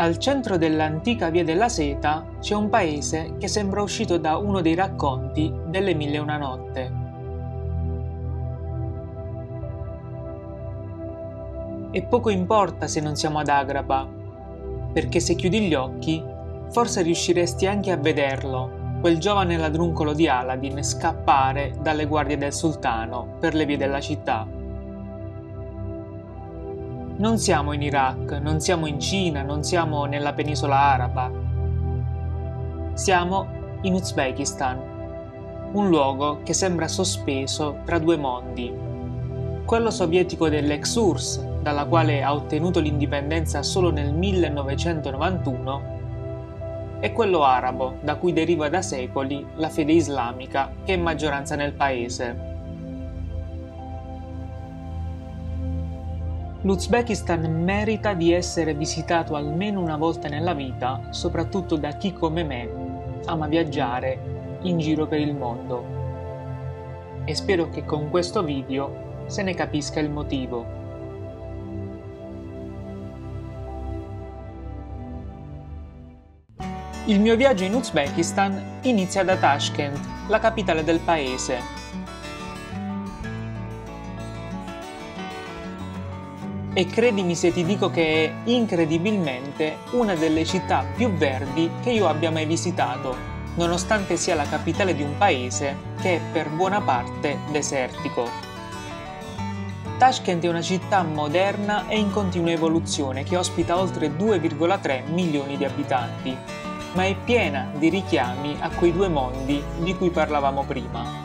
Al centro dell'antica Via della Seta c'è un paese che sembra uscito da uno dei racconti delle Mille e una notte. E poco importa se non siamo ad Agraba, perché se chiudi gli occhi, forse riusciresti anche a vederlo, quel giovane ladruncolo di Aladdin scappare dalle guardie del sultano per le vie della città. Non siamo in Iraq, non siamo in Cina, non siamo nella penisola araba. Siamo in Uzbekistan, un luogo che sembra sospeso tra due mondi. Quello sovietico dell'ex URSS, dalla quale ha ottenuto l'indipendenza solo nel 1991, e quello arabo, da cui deriva da secoli la fede islamica che è maggioranza nel paese. L'Uzbekistan merita di essere visitato almeno una volta nella vita, soprattutto da chi come me ama viaggiare in giro per il mondo. E spero che con questo video se ne capisca il motivo. Il mio viaggio in Uzbekistan inizia da Tashkent, la capitale del paese. E credimi se ti dico che è incredibilmente una delle città più verdi che io abbia mai visitato, nonostante sia la capitale di un paese che è per buona parte desertico. Tashkent è una città moderna e in continua evoluzione che ospita oltre 2,3 milioni di abitanti ma è piena di richiami a quei due mondi di cui parlavamo prima.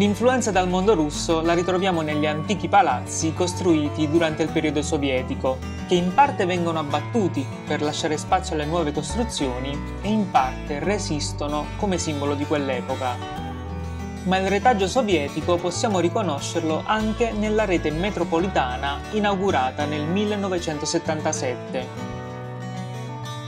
L'influenza dal mondo russo la ritroviamo negli antichi palazzi costruiti durante il periodo sovietico, che in parte vengono abbattuti per lasciare spazio alle nuove costruzioni e in parte resistono come simbolo di quell'epoca ma il retaggio sovietico possiamo riconoscerlo anche nella rete metropolitana inaugurata nel 1977.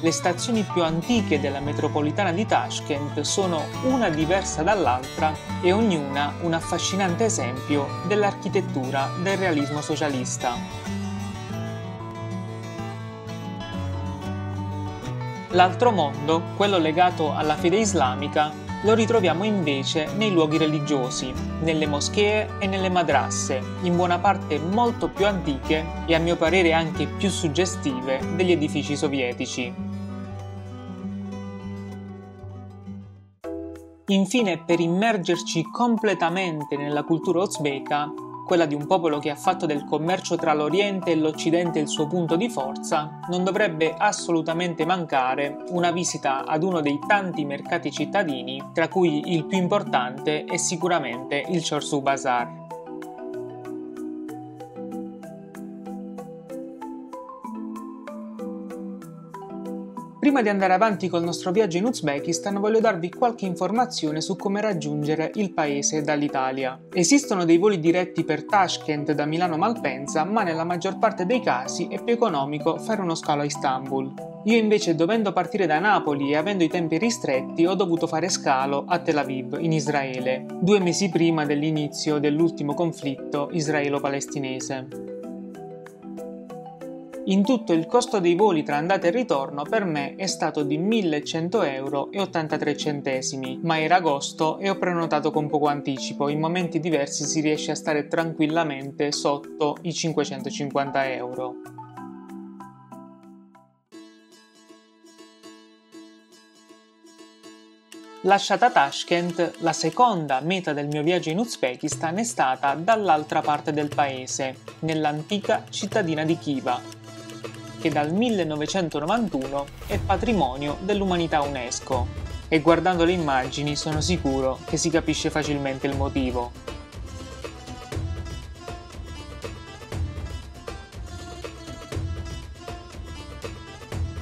Le stazioni più antiche della metropolitana di Tashkent sono una diversa dall'altra e ognuna un affascinante esempio dell'architettura del realismo socialista. L'altro mondo, quello legato alla fede islamica, lo ritroviamo invece nei luoghi religiosi, nelle moschee e nelle madrasse, in buona parte molto più antiche e a mio parere anche più suggestive degli edifici sovietici. Infine, per immergerci completamente nella cultura uzbeka, quella di un popolo che ha fatto del commercio tra l'Oriente e l'Occidente il suo punto di forza, non dovrebbe assolutamente mancare una visita ad uno dei tanti mercati cittadini, tra cui il più importante è sicuramente il Chorsu Bazar. Prima di andare avanti col nostro viaggio in Uzbekistan voglio darvi qualche informazione su come raggiungere il paese dall'Italia. Esistono dei voli diretti per Tashkent da Milano Malpensa, ma nella maggior parte dei casi è più economico fare uno scalo a Istanbul. Io invece dovendo partire da Napoli e avendo i tempi ristretti ho dovuto fare scalo a Tel Aviv, in Israele, due mesi prima dell'inizio dell'ultimo conflitto israelo-palestinese. In tutto il costo dei voli tra andata e ritorno per me è stato di 1100 euro e 83 centesimi, ma era agosto e ho prenotato con poco anticipo, in momenti diversi si riesce a stare tranquillamente sotto i 550 euro. Lasciata Tashkent, la seconda meta del mio viaggio in Uzbekistan è stata dall'altra parte del paese, nell'antica cittadina di Khiva, che dal 1991 è patrimonio dell'umanità UNESCO e guardando le immagini sono sicuro che si capisce facilmente il motivo.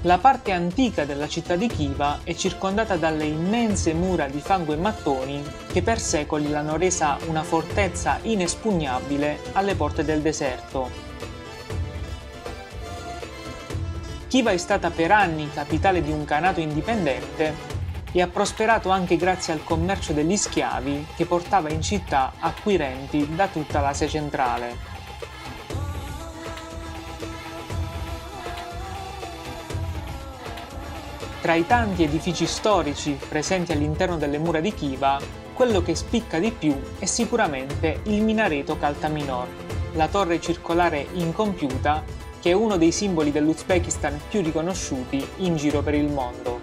La parte antica della città di Khiva è circondata dalle immense mura di fango e mattoni che per secoli l'hanno resa una fortezza inespugnabile alle porte del deserto Chiva è stata per anni capitale di un canato indipendente e ha prosperato anche grazie al commercio degli schiavi che portava in città acquirenti da tutta l'Asia centrale. Tra i tanti edifici storici presenti all'interno delle mura di Chiva, quello che spicca di più è sicuramente il minareto Caltaminor, la torre circolare incompiuta che è uno dei simboli dell'Uzbekistan più riconosciuti in giro per il mondo.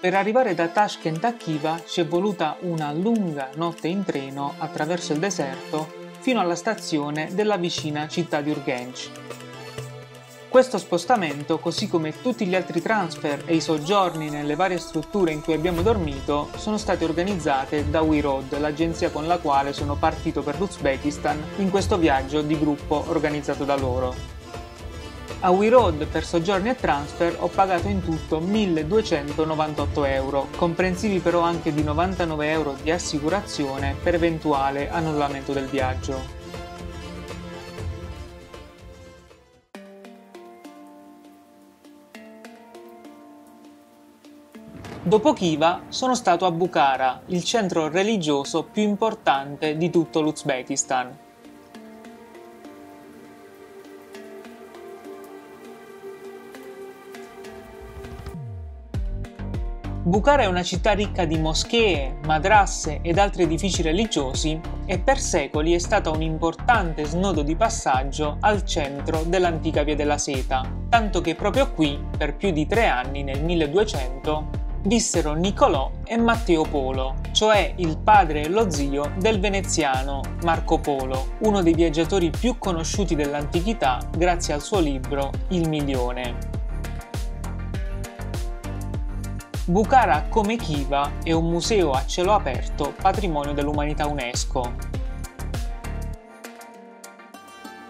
Per arrivare da Tashkent a Khiva ci è voluta una lunga notte in treno attraverso il deserto fino alla stazione della vicina città di Urgench. Questo spostamento, così come tutti gli altri transfer e i soggiorni nelle varie strutture in cui abbiamo dormito, sono state organizzate da WeRoad, l'agenzia con la quale sono partito per l'Uzbekistan in questo viaggio di gruppo organizzato da loro. A WeRoad per soggiorni e transfer ho pagato in tutto 1298 euro, comprensivi però anche di 99 euro di assicurazione per eventuale annullamento del viaggio. Dopo Khiva sono stato a Bukhara, il centro religioso più importante di tutto l'Uzbekistan. Bukhara è una città ricca di moschee, madrasse ed altri edifici religiosi e per secoli è stata un importante snodo di passaggio al centro dell'antica Via della Seta, tanto che proprio qui, per più di tre anni nel 1200, vissero Niccolò e Matteo Polo, cioè il padre e lo zio del veneziano Marco Polo, uno dei viaggiatori più conosciuti dell'antichità grazie al suo libro Il milione. Bukhara come Khiva è un museo a cielo aperto patrimonio dell'umanità UNESCO.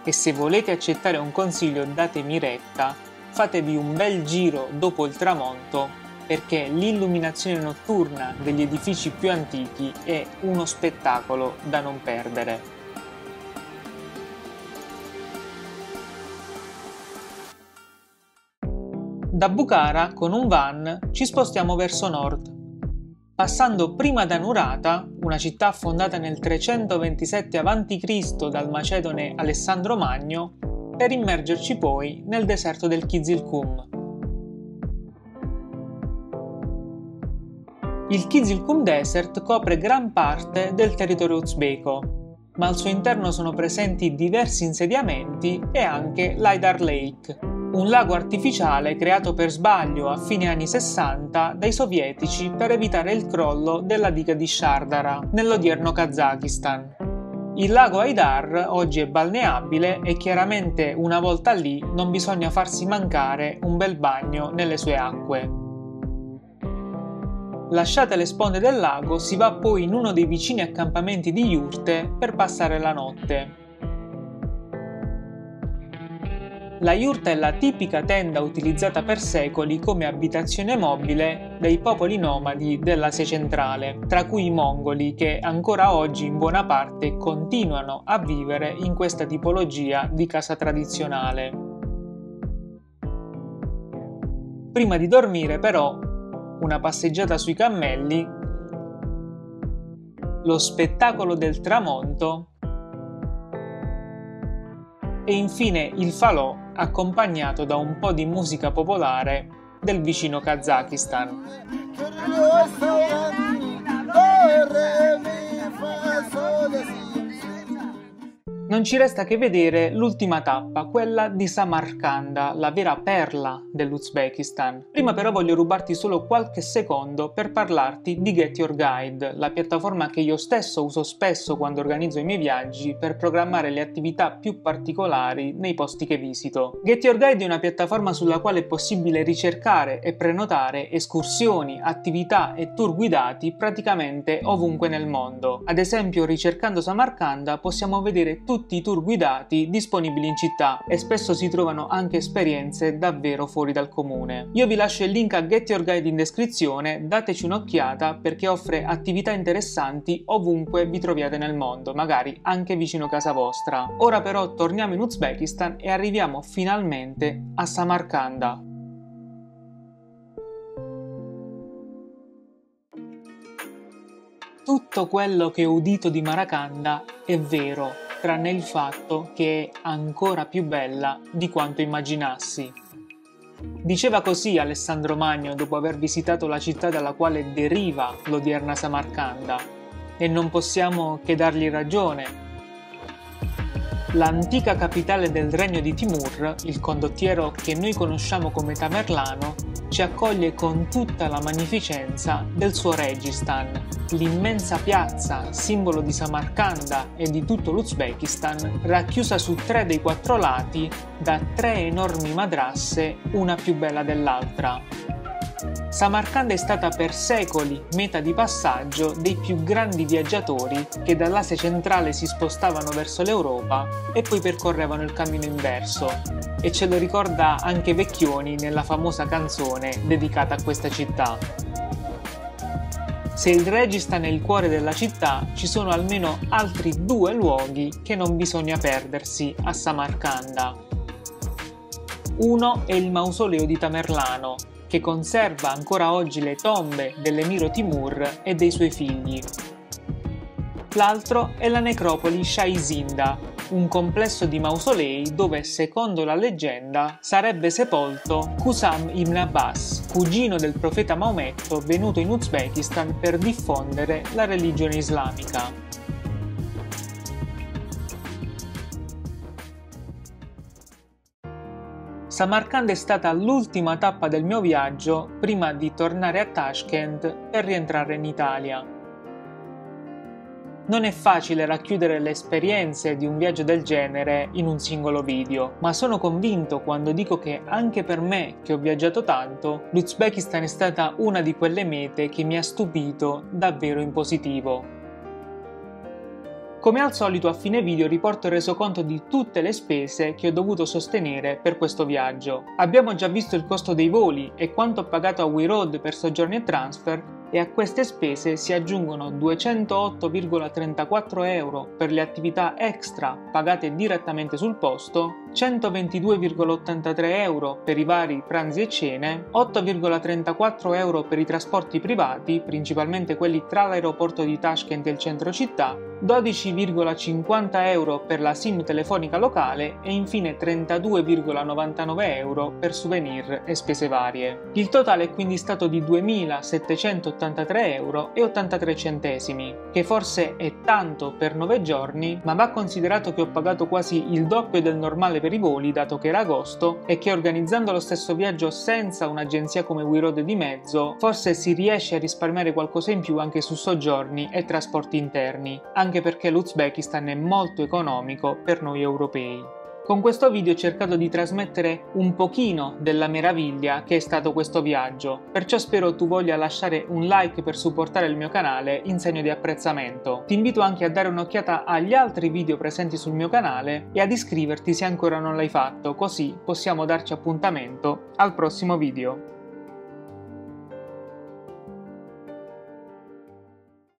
E se volete accettare un consiglio datemi retta, fatevi un bel giro dopo il tramonto perché l'illuminazione notturna degli edifici più antichi è uno spettacolo da non perdere. Da Bukhara con un van ci spostiamo verso nord, passando prima da Nurata, una città fondata nel 327 a.C. dal macedone Alessandro Magno, per immergerci poi nel deserto del Kizilkum. Il Kizilkum Desert copre gran parte del territorio uzbeko, ma al suo interno sono presenti diversi insediamenti e anche l'Aidar Lake, un lago artificiale creato per sbaglio a fine anni 60 dai sovietici per evitare il crollo della diga di Shardara, nell'odierno Kazakistan. Il lago Aidar oggi è balneabile e chiaramente una volta lì non bisogna farsi mancare un bel bagno nelle sue acque. Lasciate le sponde del lago, si va poi in uno dei vicini accampamenti di yurte per passare la notte. La yurta è la tipica tenda utilizzata per secoli come abitazione mobile dai popoli nomadi dell'Asia centrale, tra cui i mongoli che ancora oggi in buona parte continuano a vivere in questa tipologia di casa tradizionale. Prima di dormire però una passeggiata sui cammelli, lo spettacolo del tramonto e infine il falò accompagnato da un po' di musica popolare del vicino Kazakistan. Non ci resta che vedere l'ultima tappa, quella di Samarkanda, la vera perla dell'Uzbekistan. Prima però voglio rubarti solo qualche secondo per parlarti di Get Your Guide, la piattaforma che io stesso uso spesso quando organizzo i miei viaggi per programmare le attività più particolari nei posti che visito. Get Your Guide è una piattaforma sulla quale è possibile ricercare e prenotare escursioni, attività e tour guidati praticamente ovunque nel mondo. Ad esempio, ricercando Samarkanda possiamo vedere tutti tutti i tour guidati disponibili in città e spesso si trovano anche esperienze davvero fuori dal comune. Io vi lascio il link a Get Your Guide in descrizione, dateci un'occhiata perché offre attività interessanti ovunque vi troviate nel mondo, magari anche vicino casa vostra. Ora però torniamo in Uzbekistan e arriviamo finalmente a Samarkanda. Tutto quello che ho udito di Maracanda è vero, tranne il fatto che è ancora più bella di quanto immaginassi. Diceva così Alessandro Magno dopo aver visitato la città dalla quale deriva l'odierna Samarcanda, e non possiamo che dargli ragione. L'antica capitale del regno di Timur, il condottiero che noi conosciamo come Tamerlano, ci accoglie con tutta la magnificenza del suo Registan, l'immensa piazza, simbolo di Samarcanda e di tutto l'Uzbekistan, racchiusa su tre dei quattro lati da tre enormi madrasse, una più bella dell'altra. Samarcanda è stata per secoli meta di passaggio dei più grandi viaggiatori che dall'Asia centrale si spostavano verso l'Europa e poi percorrevano il cammino inverso, e ce lo ricorda anche Vecchioni nella famosa canzone dedicata a questa città. Se il Registan è il cuore della città, ci sono almeno altri due luoghi che non bisogna perdersi a Samarcanda. Uno è il mausoleo di Tamerlano, che conserva ancora oggi le tombe dell'emiro Timur e dei suoi figli. L'altro è la necropoli Shaizinda, un complesso di mausolei dove, secondo la leggenda, sarebbe sepolto Qusam ibn Abbas, cugino del profeta Maometto venuto in Uzbekistan per diffondere la religione islamica. Samarkand è stata l'ultima tappa del mio viaggio prima di tornare a Tashkent per rientrare in Italia. Non è facile racchiudere le esperienze di un viaggio del genere in un singolo video, ma sono convinto quando dico che anche per me, che ho viaggiato tanto, l'Uzbekistan è stata una di quelle mete che mi ha stupito davvero in positivo. Come al solito a fine video riporto il resoconto di tutte le spese che ho dovuto sostenere per questo viaggio. Abbiamo già visto il costo dei voli e quanto ho pagato a WeRoad per soggiorni e transfer e a queste spese si aggiungono 208,34 euro per le attività extra pagate direttamente sul posto, 122,83 euro per i vari pranzi e cene, 8,34 euro per i trasporti privati, principalmente quelli tra l'aeroporto di Tashkent e il centro città, 12,50 euro per la SIM telefonica locale e infine 32,99 euro per souvenir e spese varie. Il totale è quindi stato di 2.780 83 euro 83 centesimi, che forse è tanto per 9 giorni, ma va considerato che ho pagato quasi il doppio del normale per i voli dato che era agosto e che organizzando lo stesso viaggio senza un'agenzia come WeRoad di mezzo, forse si riesce a risparmiare qualcosa in più anche su soggiorni e trasporti interni, anche perché l'Uzbekistan è molto economico per noi europei. Con questo video ho cercato di trasmettere un pochino della meraviglia che è stato questo viaggio, perciò spero tu voglia lasciare un like per supportare il mio canale in segno di apprezzamento. Ti invito anche a dare un'occhiata agli altri video presenti sul mio canale e ad iscriverti se ancora non l'hai fatto, così possiamo darci appuntamento al prossimo video.